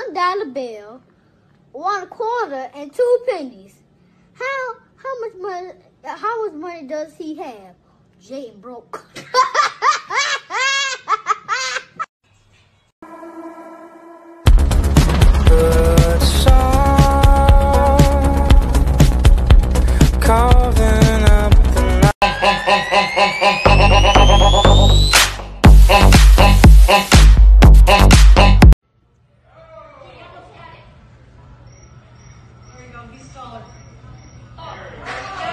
one dollar bill, one quarter, and two pennies. How how much money how much money does he have? Jaden broke.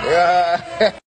Good